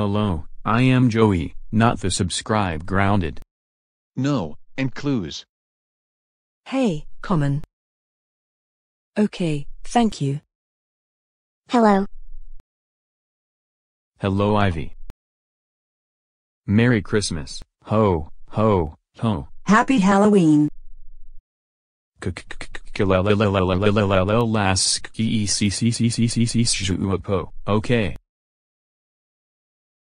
Hello, I am Joey, not the subscribe grounded. No, and clues. Hey, common. Okay, thank you. Hello. Hello Ivy. Merry Christmas, ho, ho, ho. Happy Halloween. Okay.